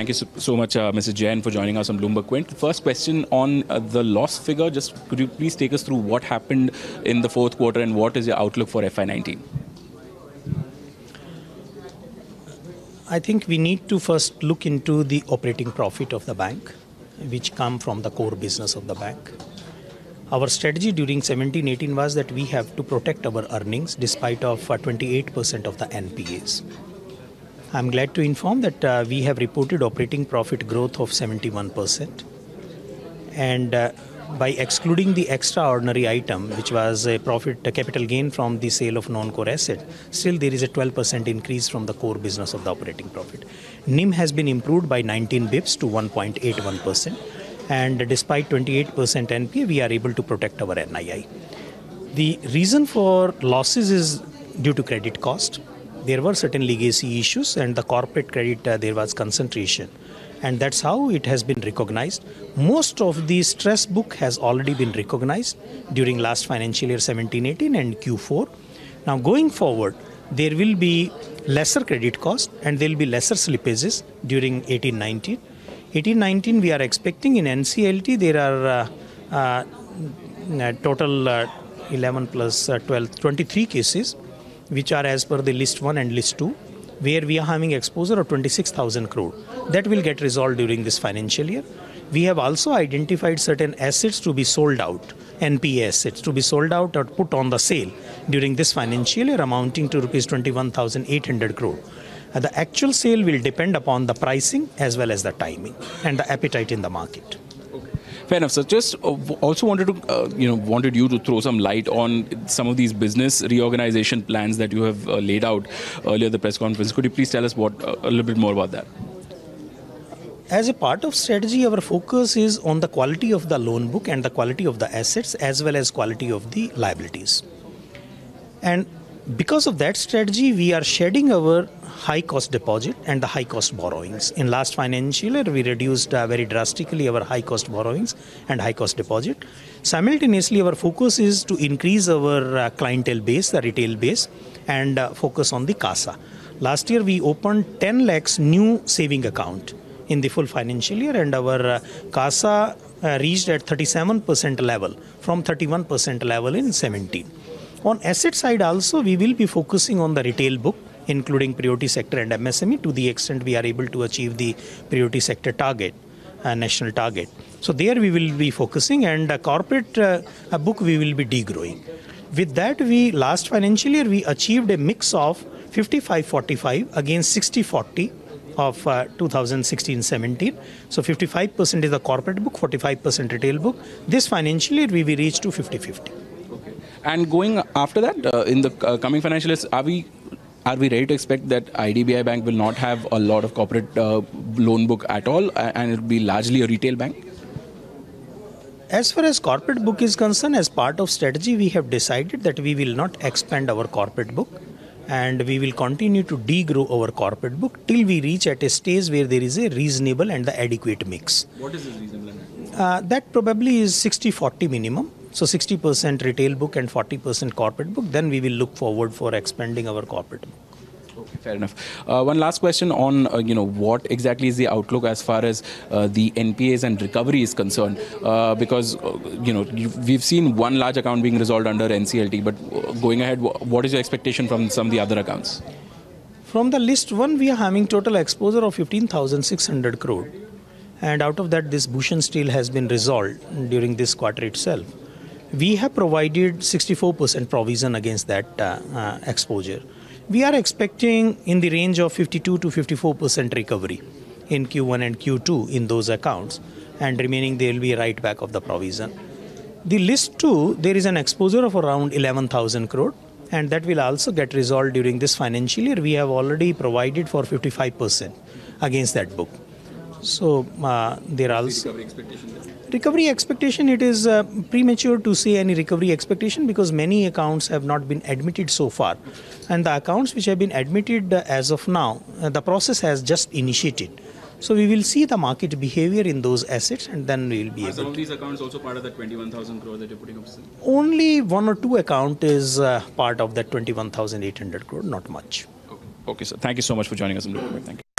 Thank you so, much, uh, Mrs. Jain, for joining us on Bloomberg Quint. First question on uh, the loss figure. Just could you please take us through what happened in the fourth quarter and what is your outlook for FY19? I think we need to first look into the operating profit of the bank, which come from the core business of the bank. Our strategy during 17-18 was that we have to protect our earnings despite of uh, 28% of the NPAs. I'm glad to inform that uh, we have reported operating profit growth of 71%. And uh, by excluding the extraordinary item, which was a profit a capital gain from the sale of non-core asset, still there is a 12% increase from the core business of the operating profit. NIM has been improved by 19 bips to 1.81%, and despite 28% NPA, we are able to protect our NII. The reason for losses is due to credit cost. There were certain legacy issues, and the corporate credit uh, there was concentration and that's how it has been recognized. Most of the stress book has already been recognized during last financial year 17-18 and Q4. Now going forward, there will be lesser credit cost and there will be lesser slippages during 18-19. 18-19 we are expecting in NCLT there are uh, uh, total uh, 11 plus uh, 12, 23 cases which are as per the list 1 and list 2 where we are having exposure of 26,000 crore. That will get resolved during this financial year. We have also identified certain assets to be sold out, NPA assets to be sold out or put on the sale during this financial year amounting to rupees 21,800 crore. The actual sale will depend upon the pricing as well as the timing and the appetite in the market. Fair enough. Just uh, also wanted to, uh, you know, wanted you to throw some light on some of these business reorganization plans that you have uh, laid out earlier at the press conference. Could you please tell us what uh, a little bit more about that? As a part of strategy, our focus is on the quality of the loan book and the quality of the assets as well as quality of the liabilities. And because of that strategy, we are shedding our high cost deposit and the high cost borrowings. In last financial year, we reduced uh, very drastically our high cost borrowings and high cost deposit. Simultaneously, our focus is to increase our uh, clientele base, the retail base, and uh, focus on the CASA. Last year, we opened 10 lakhs new saving account in the full financial year, and our uh, CASA uh, reached at 37% level from 31% level in 17. On asset side also, we will be focusing on the retail book, including priority sector and MSME to the extent we are able to achieve the priority sector target, uh, national target. So there we will be focusing and corporate uh, book we will be degrowing. With that, we last financial year we achieved a mix of 55-45 against 60-40 of uh, 2016-17. So 55% is the corporate book, 45% retail book. This financial year we will reach to 50-50. And going after that, uh, in the uh, coming financial years, are we are we ready to expect that IDBI Bank will not have a lot of corporate uh, loan book at all, and it will be largely a retail bank? As far as corporate book is concerned, as part of strategy, we have decided that we will not expand our corporate book and we will continue to degrow our corporate book till we reach at a stage where there is a reasonable and the adequate mix. What is this reasonable? Uh, that probably is 60 40 minimum. So 60% retail book and 40% corporate book. Then we will look forward for expanding our corporate book. Okay, fair enough. Uh, one last question on uh, you know what exactly is the outlook as far as uh, the NPAs and recovery is concerned, uh, because uh, you know we've seen one large account being resolved under NCLT, but uh, going ahead, what is your expectation from some of the other accounts? From the list one, we are having total exposure of 15,600 crore, and out of that, this Bhushan Steel has been resolved during this quarter itself. We have provided 64% provision against that uh, uh, exposure we are expecting in the range of 52 to 54 percent recovery in Q1 and Q2 in those accounts, and remaining there will be a write back of the provision. The list two, there is an exposure of around 11,000 crore, and that will also get resolved during this financial year. We have already provided for 55 percent against that book. So uh, there are also recovery expectation it is uh, premature to say any recovery expectation because many accounts have not been admitted so far and the accounts which have been admitted uh, as of now uh, the process has just initiated so we will see the market behavior in those assets and then we will be Are able some of these accounts also part of the 21,000 crore that you're putting up? Only one or two account is uh, part of that 21,800 crore, not much. Okay. okay, sir. Thank you so much for joining us. in Thank you.